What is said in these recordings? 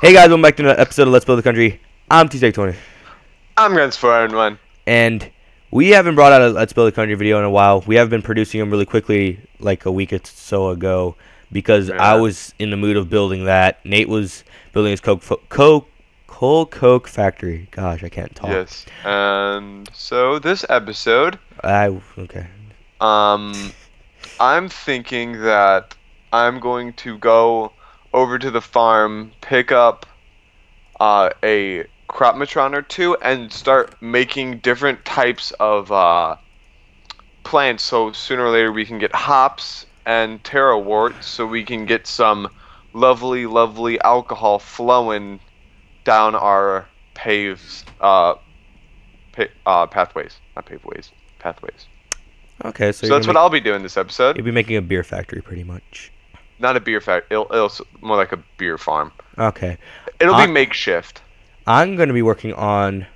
Hey guys, welcome back to another episode of Let's Build the Country. I'm T-Tech20. I'm Guns for one. And we haven't brought out a Let's Build the Country video in a while. We have been producing them really quickly, like a week or so ago, because Yeah. I was in the mood of building that. Nate was building his Coke, fo- Coke, Coal Coke factory. Gosh, I can't talk. Yes. And so this episode, I, okay. um, I'm thinking that I'm going to go over to the farm, pick up uh, a crop matron or two, and start making different types of uh, plants. So sooner or later we can get hops and taro wort, so we can get some lovely, lovely alcohol flowing down our paves, uh, pa- uh, pathways, not paved ways, pathways. Okay, so, So, that's what I'll be doing this episode. You'll be making a beer factory, pretty much. Not a beer factory. It'll, it'll more like a beer farm. Okay. It'll I- be makeshift. I'm going to be working on...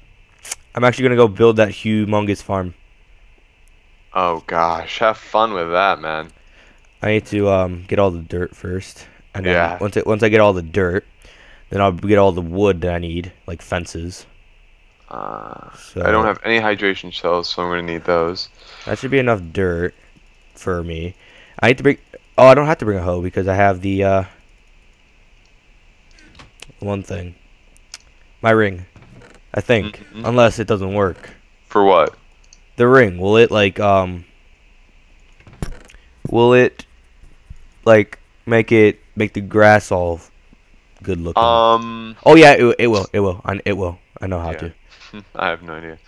I'm actually going to go build that humongous farm. Oh gosh, have fun with that, man. I need to um, get all the dirt first, and then Yeah. once I, once I get all the dirt, then I'll get all the wood that I need, like fences. Uh, So I don't have any hydration cells, so I'm gonna need those. that should be enough dirt for me. I need to bring. Oh, I don't have to bring a hoe because I have the uh, one thing. My ring, I think, Mhm. unless it doesn't work. For what? The ring will it like um? Will it like make it make the grass all good looking? Um, Oh yeah, it, it will. It will. I, it will. I know how Yeah. to. I have no idea.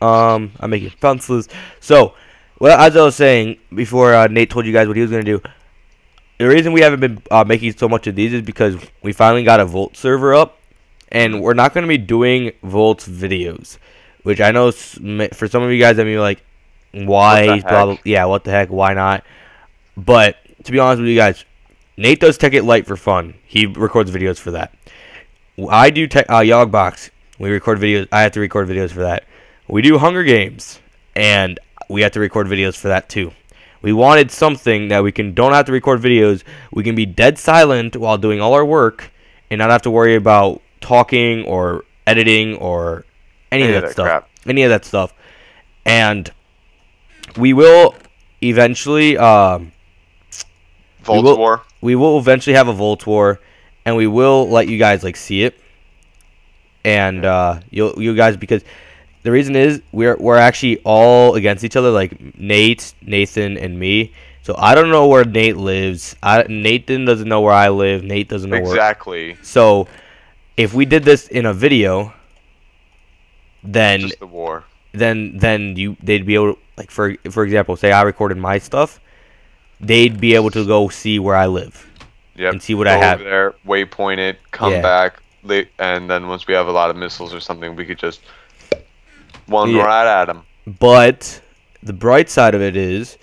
Um, I'm making fences. So, well, as I was saying before, uh, Nate told you guys what he was gonna do. The reason we haven't been uh, making so much of these is because we finally got a Volt server up, and we're not gonna be doing Volt's videos, which I know for some of you guys, I mean, like, why? What the blah, blah, heck? yeah, what the heck? Why not? But to be honest with you guys, Nate does Tekkit Lite for fun. He records videos for that. I do tech, uh, Yogbox. We record videos. I have to record videos for that. We do Hunger Games, and we have to record videos for that too. We wanted something that we can don't have to record videos. We can be dead silent while doing all our work, and not have to worry about talking or editing or any, of that, stuff. crap. Any of that stuff. And we will eventually. Um, Volt will- War. we will eventually have a Volt War, and we will let you guys like see it. And uh, you you guys because the reason is we're we're actually all against each other, like Nate, Nathan, and me. So I don't know where Nate lives. I, Nathan doesn't know where I live. Nate doesn't know where. Exactly. So if we did this in a video, then Just the war. then then you they'd be able to, like for for example, say I recorded my stuff, they'd be able to go see where I live. Yep. and see what Go I have. There, waypoint it, come Yeah. back, and then once we have a lot of missiles or something, we could just one Yeah. right at him. But the bright side of it is,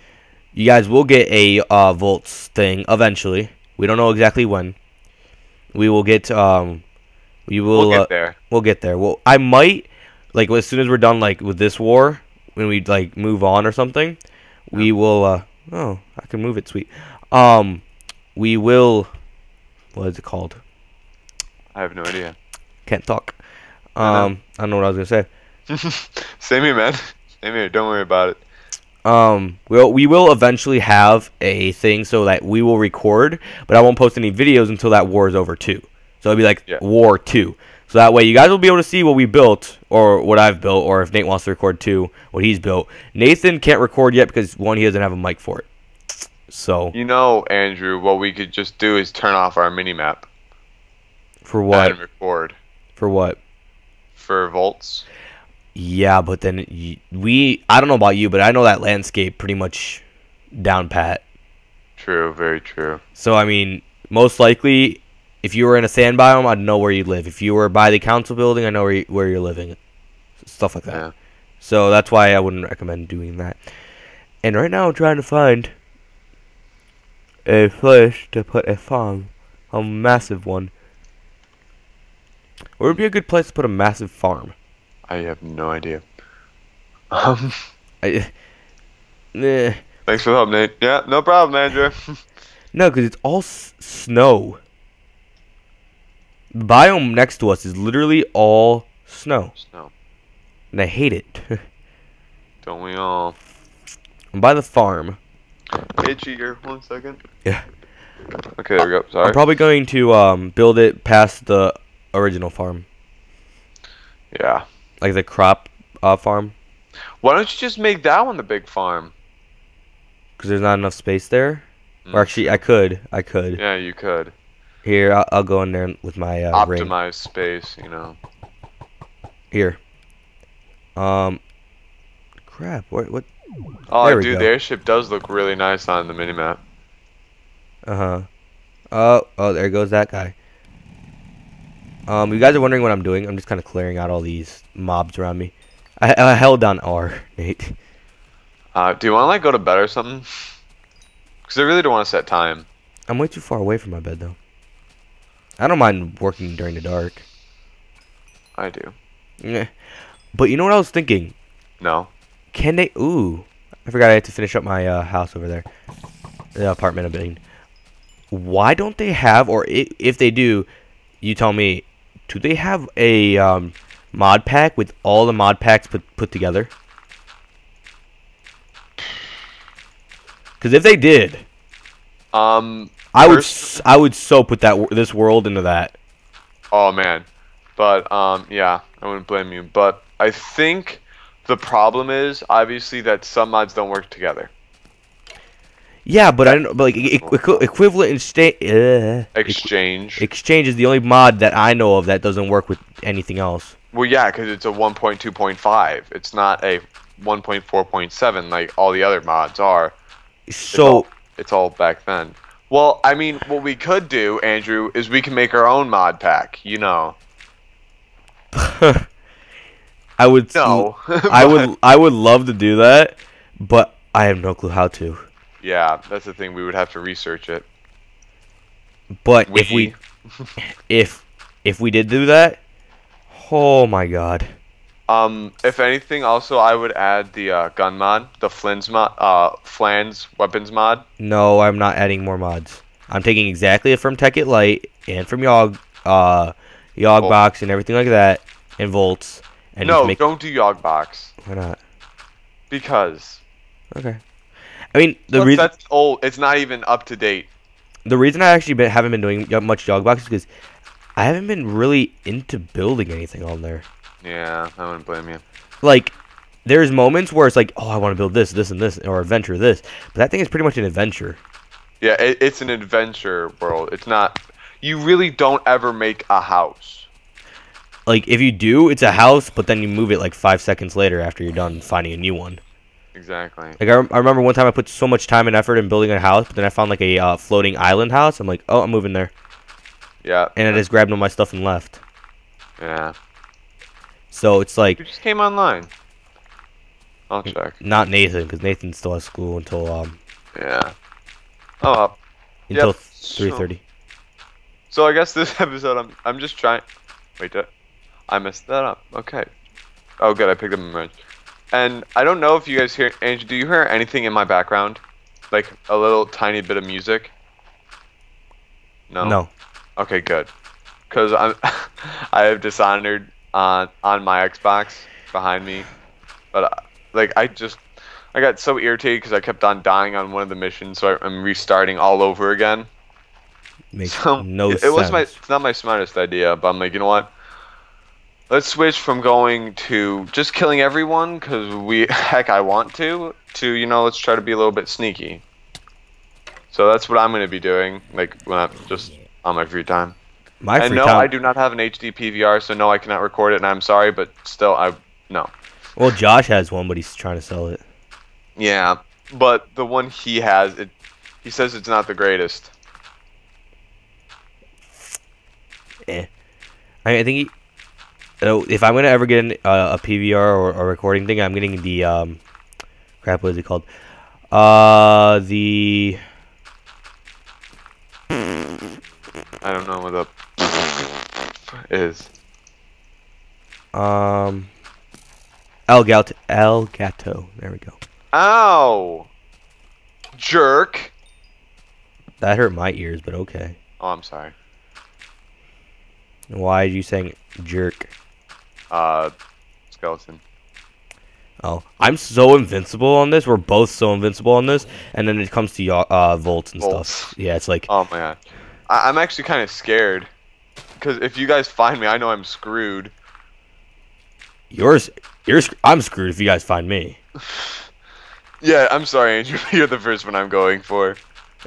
you guys will get a uh, Voltz thing eventually. We don't know exactly when. We will get um, we will We'll uh, get there. we'll get there. Well, I might like as soon as we're done like with this war, when we like move on or something, we will. uh Oh, I can move it. Sweet. Um, we will. What is it called? I have no idea. Can't talk. I. Um, I don't know what I was gonna say. Same here, man. Same here. Don't worry about it. um we'll, we will eventually have a thing so that we will record but i won't post any videos until that war is over too so it'll be like Yeah. war two so that way you guys will be able to see what we built or what i've built or if nate wants to record too what he's built nathan can't record yet because one he doesn't have a mic for it so You know, Andrew, what we could just do is turn off our mini map for what and record for what for Voltz. Yeah but then we i don't know about you but i know that landscape pretty much down pat True, very true. So I mean, most likely, if you were in a sand biome, I'd know where you live. If you were by the council building, I know where, you, where you're living. Stuff like that. Yeah. So that's why I wouldn't recommend doing that. And right now, I'm trying to find a place to put a farm, a massive one. Where would be a good place to put a massive farm? I have no idea. Um, I, eh, thanks for the help, Nate. Yeah, no problem, Andrew. no, because it's all s- snow. The biome next to us is literally all snow, Snow. and I hate it. Don't we all? I'm by the farm. Hey, cheater. One second. Yeah. Okay, there we go. Sorry. I'm probably going to um, build it past the original farm, yeah. Like the crop uh, farm, Why don't you just make that one the big farm? because there's not enough space there. Mm. Or actually, I could. I could. Yeah, you could Here, I'll, I'll go in there with my uh, ring. optimize space. You know. Here. Um. Crap. What? What? Oh, There dude, the airship does look really nice on the minimap. Uh huh. Oh, oh, there goes that guy. Um, you guys are wondering what I'm doing. I'm just kind of clearing out all these mobs around me. I, I held down R, Nate. Uh, do you want to like go to bed or something? Because I really don't want to set time. I'm way too far away from my bed, though. I don't mind working during the dark. I do. Yeah. But you know what I was thinking? No. Can they? Ooh, I forgot I had to finish up my uh, house over there, the apartment I'm in. Why don't they have, or if they do, you tell me. Do they have a um, mod pack with all the mod packs put put together? Because if they did, Um. I would I would so put that this world into that. Oh man. But um. Yeah, I wouldn't blame you. But I think the problem is obviously that some mods don't work together. Yeah, but I don't know. But like e- equi- equivalent in state. Uh, Exchange. Exchange is the only mod that I know of that doesn't work with anything else. well, yeah, because it's a 1.2.5. It's not a 1.4.7 like all the other mods are. So It's all back then. Well, I mean, what we could do, Andrew, is we can make our own mod pack. You know. I would No. I would I would love to do that, but I have no clue how to. Yeah, that's the thing. We would have to research it. But if we if if we did do that, oh my god. Um, if anything, also I would add the uh, gun mod, the Flans mod, uh, Flans weapons mod. No, I'm not adding more mods. I'm taking exactly it from Tekkit Lite and from Yog uh Yogbox and everything like that and Voltz and no, make don't do Yogbox why not? because Okay. I mean the Plus, reason that's old. It's not even up to date. the reason I actually been, haven't been doing much Yogbox is because I haven't been really into building anything on there. Yeah, I wouldn't blame you. like there's moments where it's like, oh, I want to build this, this, and this, or adventure this. But that thing is pretty much an adventure. Yeah, it, it's an adventure world. It's not. You really don't ever make a house. Like if you do, it's a house, but then you move it like five seconds later after you're done finding a new one. Exactly. Like I, I remember one time I put so much time and effort in building a house, but then I found like a uh, floating island house. I'm like, oh, I'm moving there, Yeah. and I just grabbed all my stuff and left. Yeah. So it's like You just came online. I'll check. not Nathan because Nathan still has school until um Yeah. Oh. Until Yep, three thirty. So I guess this episode, I'm I'm just trying. Wait, I messed that up? Okay. Oh, good. I picked up my wrench. And I don't know if you guys hear. Angie, do you hear anything in my background? Like a little tiny bit of music? No. No. Okay, good. Cause I'm, I have Dishonored on on my Xbox behind me, but uh, like I just, I got so irritated because I kept on dying on one of the missions, so I, I'm restarting all over again. Makes So no it, sense. it was my it's not my smartest idea, but I'm like, you know what? Let's switch from going to just killing everyone because we heck I want to to you know let's try to be a little bit sneaky. So that's what I'm gonna be doing, like when I'm just on my free time. my and free no, time. I do not have an HD PVR, so no, I cannot record it, and I'm sorry, but still, I no. Well, Josh has one, but he's trying to sell it. Yeah, but the one he has, it he says it's not the greatest. Eh. I, I think he, if I'm gonna ever get an, uh, a PVR or a recording thing, I'm getting the um, crap. What is it called? Uh, the I don't know what the is. um, Elgato. Elgato. There we go. Ow! Jerk. That hurt my ears, but okay. Oh, I'm sorry. Why are you saying jerk? Uh, skeleton. Oh, I'm so invincible on this. We're both so invincible on this, and then it comes to uh, Voltz and Voltz. stuff. Yeah, it's like Oh my god. I- I'm actually kind of scared. Because if you guys find me, I know I'm screwed. yours. You're. sc- I'm screwed if you guys find me. Yeah, I'm sorry, Andrew. You're the first one I'm going for.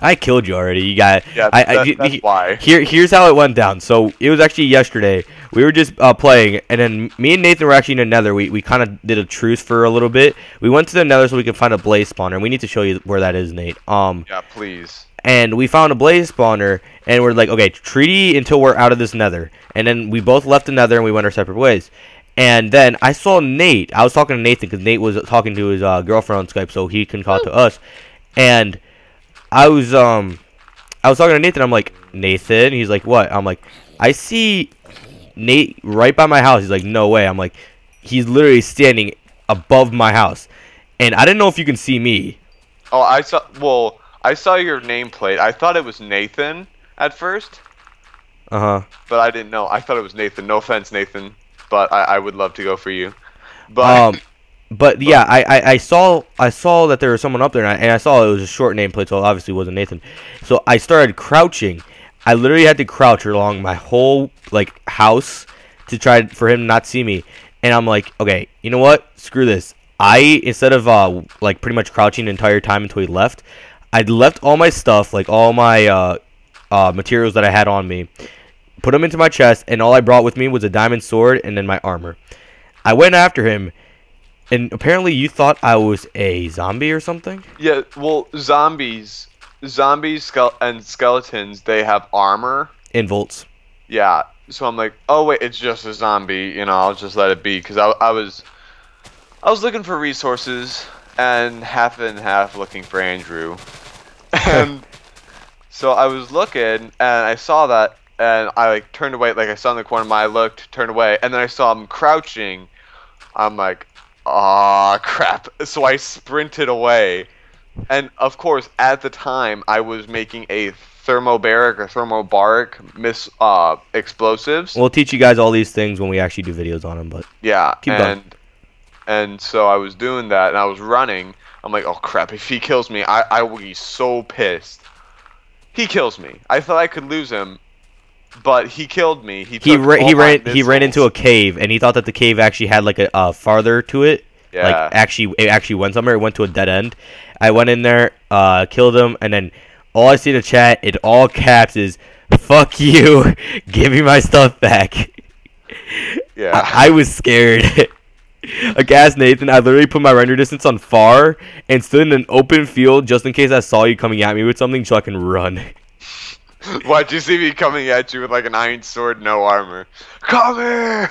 I killed you already. You got. Yeah, I, that- I, that's why. Here, here's how it went down. So it was actually yesterday. We were just uh, playing, and then me and Nathan were actually in the Nether. We we kind of did a truce for a little bit. We went to the Nether so we could find a blaze spawner. And we need to show you where that is, Nate. Um, Yeah, please. and we found a blaze spawner, and we're like, okay, treaty until we're out of this Nether. And then we both left the Nether and we went our separate ways. And then I saw Nate. I was talking to Nathan because Nate was talking to his uh, girlfriend on Skype, so he can talk to us. And I was um, I was talking to Nathan. I'm like, Nathan. He's like, what? I'm like, I see Nate right by my house. He's like, no way. I'm like, he's literally standing above my house, and I didn't know if you can see me. Oh, I saw. Well, I saw your nameplate. I thought it was Nathan at first, Uh huh. but I didn't know. I thought it was Nathan. No offense, Nathan, but I, I would love to go for you. But um, but yeah, I, I, I saw I saw that there was someone up there, and I, and I saw it was a short nameplate, so it obviously wasn't Nathan. So I started crouching. I literally had to crouch along my whole like house to try for him not see me. And I'm like, okay, you know what? Screw this. I instead of uh like pretty much crouching the entire time until he left, I left all my stuff, like all my uh uh materials that I had on me, put them into my chest, and all I brought with me was a diamond sword and then my armor. I went after him, and apparently you thought I was a zombie or something. yeah, well, zombies, zombies, skele- and skeletons, they have armor. In volts. Yeah. So I'm like, oh wait, it's just a zombie. You know, I'll just let it be because I, I was, I was looking for resources and half and half looking for Andrew, and so I was looking and I saw that and I like turned away, like I saw in the corner of my eye, looked, turned away, and then I saw him crouching. I'm like, ah, crap. So I sprinted away. And of course, at the time, I was making a thermobaric or thermobaric miss uh, explosives. We'll teach you guys all these things when we actually do videos on them. But yeah, keep going. and and so I was doing that, and I was running. I'm like, oh crap! If he kills me, I I will be so pissed. He kills me. I thought I could lose him, but he killed me. He he ra- he ran he ran into a cave, and he thought that the cave actually had like a uh, farther to it. yeah. Like actually, it actually went somewhere. It went to a dead end. I went in there, uh, killed him, and then all I see in the chat in all caps is "fuck you, give me my stuff back." yeah. I, I was scared. Aghast Nathan, I literally put my render distance on far and stood in an open field just in case I saw you coming at me with something so I can run. Why'd you see me coming at you with like an iron sword, no armor? Come here!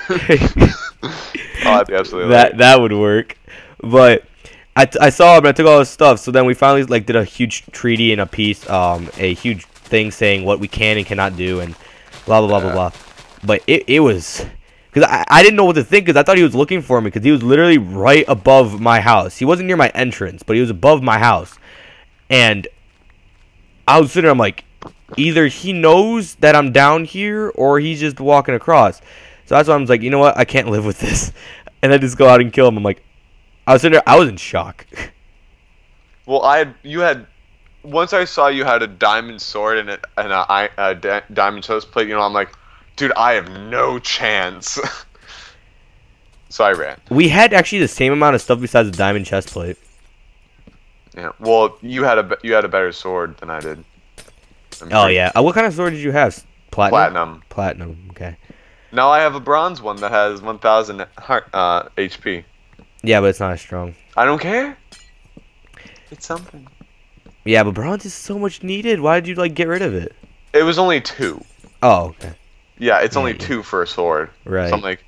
oh, absolutely that that would work. But I, t- I saw him and I took all his stuff. So then we finally like did a huge treaty and a piece, um, a huge thing saying what we can and cannot do and blah blah blah blah Yeah. blah. But it, it was because I, I didn't know what to think because I thought he was looking for me because he was literally right above my house. He wasn't near my entrance, but he was above my house, and I was sitting there. I'm like, either he knows that I'm down here or he's just walking across. So that's why I was like, you know what? I can't live with this. And I just go out and kill him. I'm like, I was there. I was in shock. Well, I had you had once I saw you had a diamond sword and a, and a, i- a di- diamond chest plate. You know, I'm like, dude, I have no chance. so I ran. we had actually the same amount of stuff besides the diamond chest plate. Yeah. Well, you had a you had a better sword than I did. I'm Oh pretty- yeah. Uh, what kind of sword did you have? Platinum. Platinum. Platinum. Okay. Now I have a bronze one that has 1,000 uh, HP. Yeah, but it's not as strong. I don't care. It's something. Yeah, but bronze is so much needed. Why did you like get rid of it? It was only two. Oh, okay. Yeah, it's only Yeah. two for a sword. Right. So I'm like,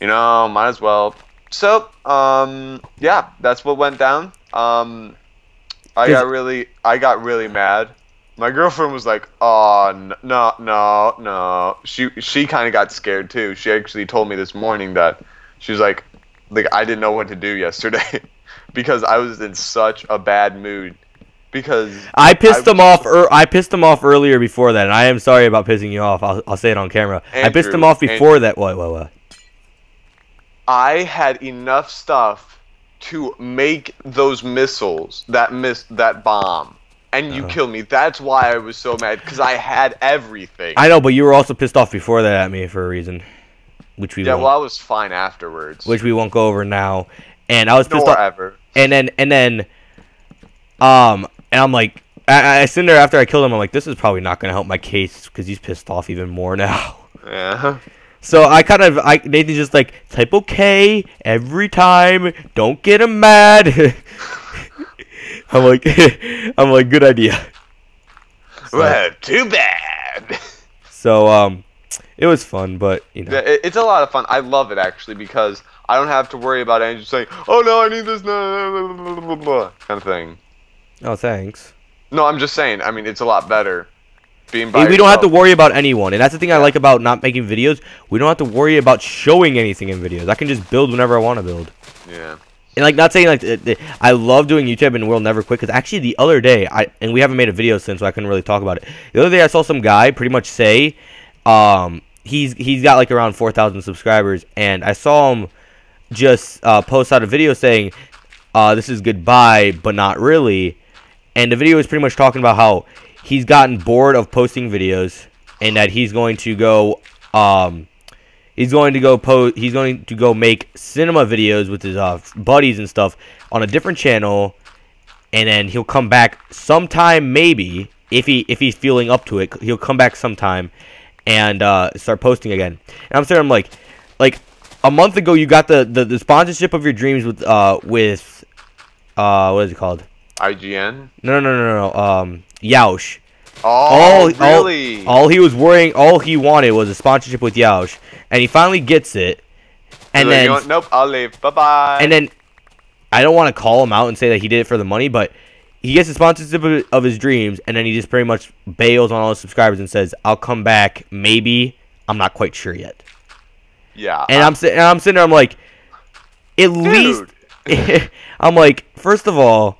you know, might as well. So, um, yeah, that's what went down. Um, I got really, I got really mad. My girlfriend was like, "Oh no, no, no." She she kind of got scared too. She actually told me this morning that she was like, "Like I didn't know what to do yesterday because I was in such a bad mood." because I pissed I- him off. Er, I pissed him off earlier before that, and I am sorry about pissing you off. I'll, I'll say it on camera. I pissed him Andrew, off before that. What? What? What? I had enough stuff to make those missiles, that miss, that bomb, and you Uh-huh. killed me. That's why I was so mad because I had everything. I know, but you were also pissed off before that at me for a reason, which we yeah, won't, well, I was fine afterwards. which we won't go over now. And I was pissed nor off. ever. and then and then um and i'm like i, I sit there after i killed him i'm like this is probably not going to help my case because he's pissed off even more now Yeah. so i kind of i Nathan just like type okay every time don't get him mad i'm like i'm like good idea so, Well, too bad. so um it was fun but you know Yeah, it- it's a lot of fun. I love it actually because I don't have to worry about Andrew saying, "Oh no, I need this," blah, blah, blah, blah," kind of thing. oh thanks No, I'm just saying. I mean, it's a lot better being by. We don't have to worry about anyone, and that's the thing I like about not making videos. We don't have to worry about showing anything in videos. I can just build whenever I want to build. Yeah. And like, not saying like th- th- I love doing YouTube and we'll never quit. Because actually, the other day, I and we haven't made a video since, so I couldn't really talk about it. The other day, I saw some guy pretty much say, um, he's he's got like around four thousand subscribers, and I saw him just uh, post out a video saying, uh, "This is goodbye, but not really." And the video is pretty much talking about how he's gotten bored of posting videos, and that he's going to go, um, he's going to go post, he's going to go make cinema videos with his uh, buddies and stuff on a different channel, and then he'll come back sometime, maybe if he if he's feeling up to it, he'll come back sometime and uh, start posting again. And I'm sitting, I'm like, like a month ago, you got the, the, the sponsorship of your dreams with uh with uh what is it called? IGN. No, no, no, no, no. Um, Yaush. Oh, all, really? all, all he was worrying, all he wanted was a sponsorship with Yaush, and he finally gets it. And then, "You nope, I'll leave. Bye bye. and then, I don't want to call him out and say that he did it for the money, but he gets the sponsorship of, his dreams, and then he just pretty much bails on all his subscribers and says, "I'll come back, maybe. I'm not quite sure yet." yeah. And I'm sitting, I'm sitting there, I'm like, at least, I'm like, first of all,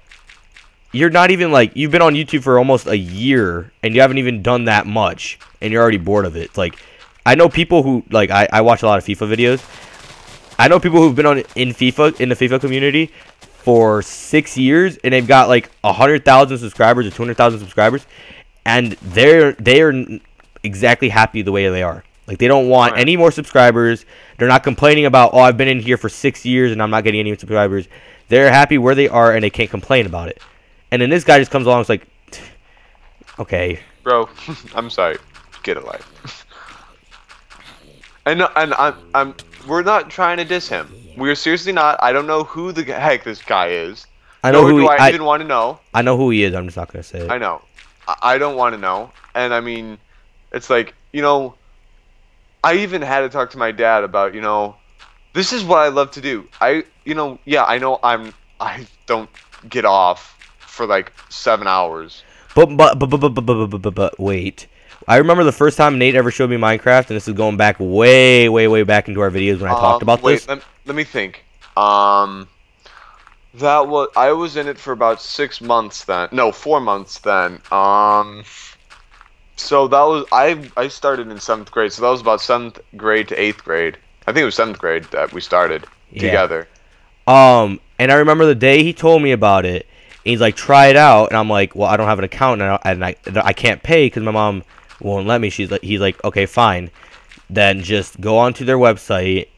you're not even like you've been on YouTube for almost a year and you haven't even done that much and you're already bored of it. It's like I know people who like I, I watch a lot of FIFA videos. I know people who've been on in FIFA in the FIFA community for six years and they've got like a hundred thousand subscribers or two hundred thousand subscribers, and they're they are exactly happy the way they are. Like they don't want Right. any more subscribers. They're not complaining about oh I've been in here for six years and I'm not getting any subscribers. They're happy where they are and they can't complain about it. And then this guy just comes along is like, okay, bro. I'm sorry. Get a life. and and I'm I'm we're not trying to diss him. We're seriously not. I don't know who the heck this guy is. I know Nor who do he, I, I, even want to know. I know who he is. I'm just not gonna say it. I know. I, I don't want to know. And I mean, it's like you know. I even had to talk to my dad about you know, this is what I love to do. I you know yeah I know I'm I don't get off for like seven hours. But but but but but but but, but, but, but wait. I remember the first time Nate ever showed me Minecraft, and this is going back way, way, way back into our videos when I talked Um, about wait, this. Let, let me think. Um, that was I was in it for about six months then. No, four months then. Um, so that was I I started in seventh grade. So that was about seventh grade to eighth grade. I think it was seventh grade that we started Yeah. together. Um, and I remember the day he told me about it. And he's like, try it out, and I'm like, well, I don't have an account, and I, and I, I can't pay because my mom won't let me. She's like, he's like, okay, fine, then just go onto their website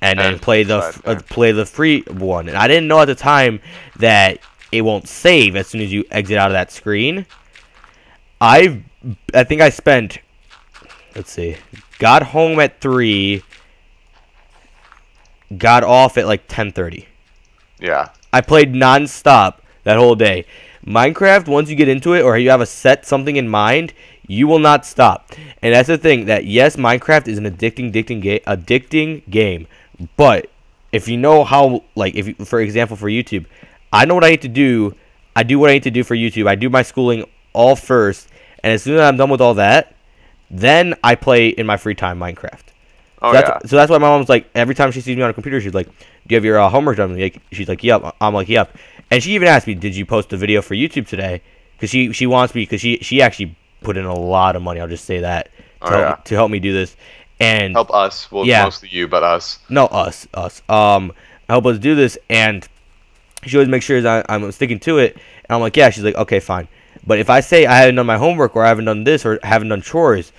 and then And play the uh, play the free one. And I didn't know at the time that it won't save as soon as you exit out of that screen. I I think I spent let's see. Got home at 3 got off at like 10:30. Yeah. I played non-stop that whole day. Minecraft, once you get into it or you have a set something in mind, you will not stop. And that's the thing that yes, Minecraft is an addicting, addicting game, addicting game. But if you know how, like, if you, for example, for YouTube, I know what I need to do. I do what I need to do for YouTube. I do my schooling all first, and as soon as I'm done with all that, then I play in my free time Minecraft. Oh so, that's, yeah. so that's why my mom's like, every time she sees me on a computer, she's like, "Do you have your uh, homework done?" Like, she's like, "Yep." I'm like, "Yep." And she even asked me, "Did you post a video for YouTube today?" because she she wants me because she she actually put in a lot of money. I'll just say that to, Oh, help, yeah. to help me do this. And Help us. Well, Yeah. mostly you, but us. no, us, us. Um, help us do this, and she always makes sure that I, I'm sticking to it. And I'm like, yeah. She's like, okay, fine. But if I say I haven't done my homework or I haven't done this or haven't done chores,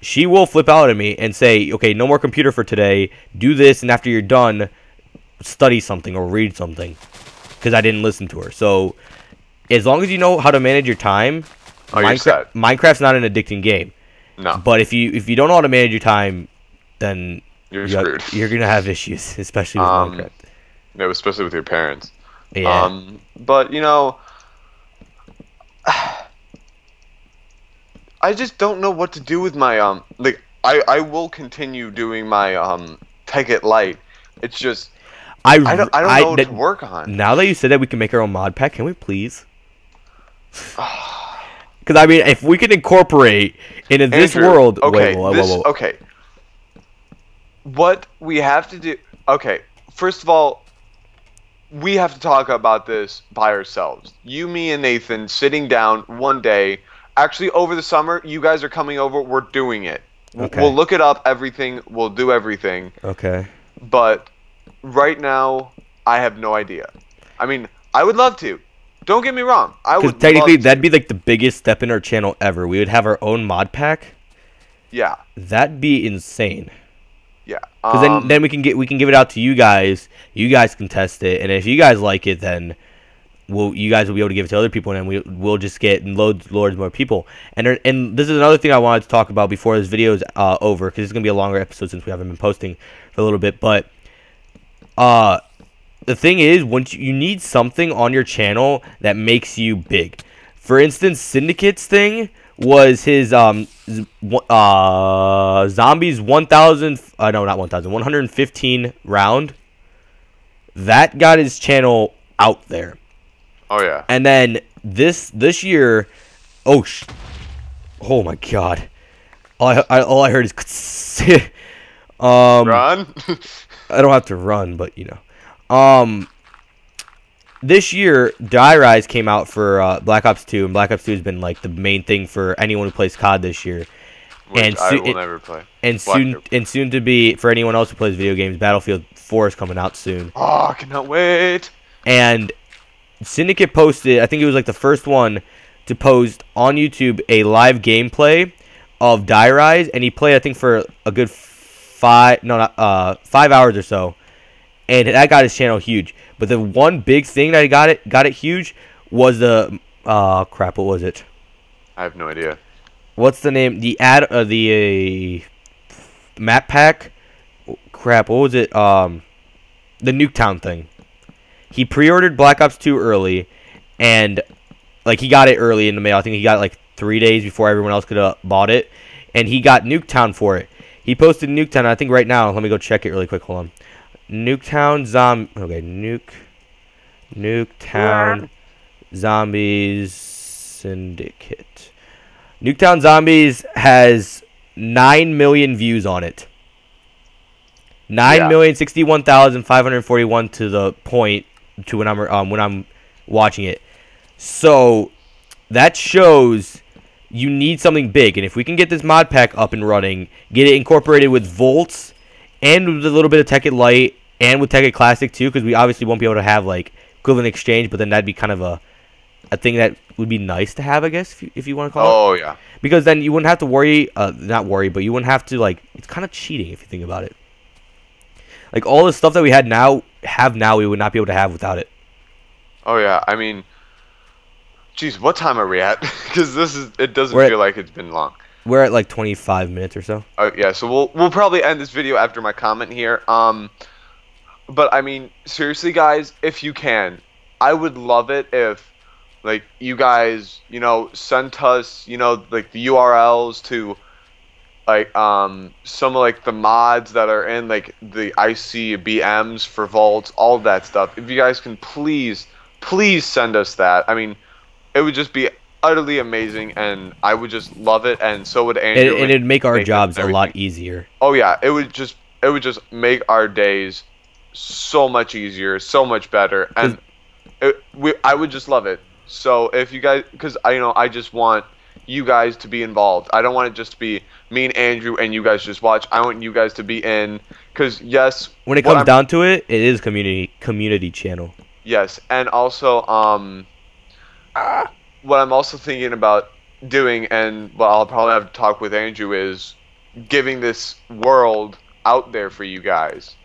she will flip out at me and say, okay, no more computer for today. Do this, and after you're done, study something or read something, because I didn't listen to her. So, as long as you know how to manage your time, Oh, you're Minecraft, set. Minecraft's not an addicting game. No, But if you if you don't know how to manage your time, then you're you screwed. you're gonna have issues, especially with Um, Minecraft. No, especially with your parents. Yeah. Um, but you know, I just don't know what to do with my um. Like, I I will continue doing my um Tekkit Lite. It's just I, I don't I don't know what that- to work on. Now that you said that, we can make our own mod pack. Can we please? Because I mean, if we can incorporate into this Andrew, world, Okay, wait, whoa, whoa. okay. What we have to do. Okay, first of all, we have to talk about this by ourselves. You, me, and Nathan sitting down one day. Actually, over the summer, you guys are coming over. We're doing it. Okay. We'll look it up. Everything. We'll do everything. okay. But right now, I have no idea. I mean, I would love to. Don't get me wrong. I would technically, that'd be like the biggest step in our channel ever. We would have our own mod pack. yeah, That'd be insane. yeah. Because Um, then, then we can get we can give it out to you guys. You guys can test it, and if you guys like it, then we'll you guys will be able to give it to other people, and then we we'll just get loads loads more people. And there, and this is another thing I wanted to talk about before this video is uh, over, because it's gonna be a longer episode since we haven't been posting for a little bit. But uh, the thing is, once you, you need something on your channel that makes you big. For instance, Syndicate's thing was his um uh zombies 1000 uh, no not 1000 115 round that got his channel out there oh yeah. and then this this year oh sh- oh my god all I, I all I heard is um Run. I don't have to run, but you know. Um this year Die Rise came out for uh, Black Ops 2 and Black Ops 2 has been like the main thing for anyone who plays COD this year. Which And I will never play. And Black soon and soon to be for anyone else who plays video games, Battlefield 4 is coming out soon. Oh, I cannot wait. And Syndicate posted, I think it was like the first one to post on YouTube a live gameplay of Die Rise, and he played I think for a good five, no, not uh, five hours or so, and that got his channel huge. But the one big thing that got it got it huge was the uh crap. What was it? I have no idea. What's the name? The ad, uh, the uh, map pack. Crap. What was it? Um, the Nuketown thing. He pre-ordered Black Ops 2 early, and like he got it early in the mail. I think he got like three days before everyone else could have bought it, and he got Nuketown for it. He posted Nuketown. I think right now. Let me go check it really quick. Hold on. Nuketown zom. Okay, Nuke. Nuketown Zombies Syndicate. Nuketown Zombies has nine million views on it. Nine Yeah. million sixty-one thousand five hundred forty-one to the point to when I'm um when I'm watching it. So that shows you need something big, and if we can get this mod pack up and running, get it incorporated with Voltz and with a little bit of Tekkit Lite and with Tekkit Classic too, because we obviously won't be able to have like equivalent exchange, but then that'd be kind of a a thing that would be nice to have, I guess, if you, if you want to call it Oh yeah. because then you wouldn't have to worry uh not worry but you wouldn't have to like it's kind of cheating if you think about it like all the stuff that we had now have now we would not be able to have without it Oh yeah. I mean, geez, what time are we at? Because this is it doesn't We're at- feel like it's been long. we're at like 25 minutes or so Oh yeah. So we'll we'll probably end this video after my comment here. Um, but I mean, seriously, guys, if you can, I would love it if like you guys, you know, sent us, you know, like the URLs to like um some of like the mods that are in like the ICBMs for Voltz, all that stuff. If you guys can please, please send us that. I mean, it would just be utterly amazing, and I would just love it, and so would and, Andrew. and it'd make our jobs a lot easier Oh yeah, it would just it would just make our days so much easier, so much better, and it, we I would just love it. So if you guys, because I you know I just want you guys to be involved. I don't want it just to be me and Andrew and you guys just watch. I want you guys to be in. Because yes, When it comes I'm- down to it, it is community community channel. Yes, and also um, what I'm also thinking about doing, and what I'll probably have to talk with Andrew is giving this world out there for you guys.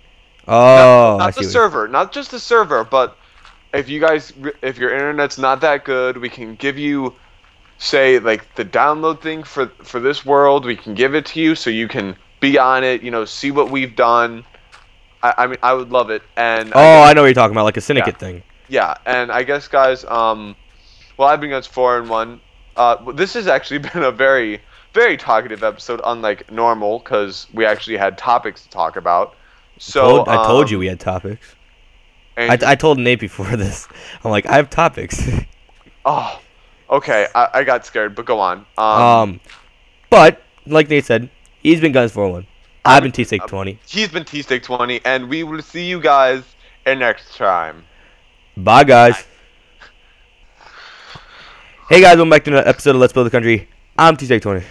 Oh, not see. the server, not just the server, but if you guys, if your internet's not that good, we can give you, say, like the download thing for for this world. We can give it to you so you can be on it. You know, see what we've done. I, I mean, I would love it. And Oh, I I know what you're talking about, like a syndicate thing. yeah, and I guess guys, um, well, I've been against four and one. Uh, this has actually been a very, very talkative episode, unlike normal, because we actually had topics to talk about. So told, I told um, you we had topics. and- I, I told Nate before this. I'm like, I have topics. oh, okay, I, I got scared, but go on. Um, um, but like Nate said, he's been guns for one. I've been T Steak 20. he's been T Stick twenty, and we will see you guys in next time. Bye, guys. Hey, guys, welcome back to another episode of Let's Build the Country. I'm T Steak 20.